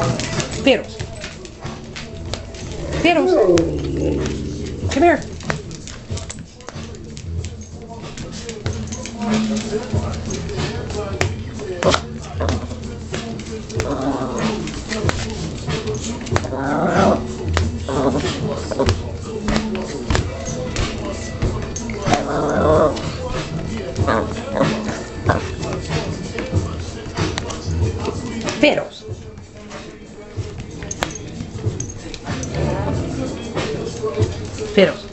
Fiddles. Fiddles. Come here. Fiddles. Feroz.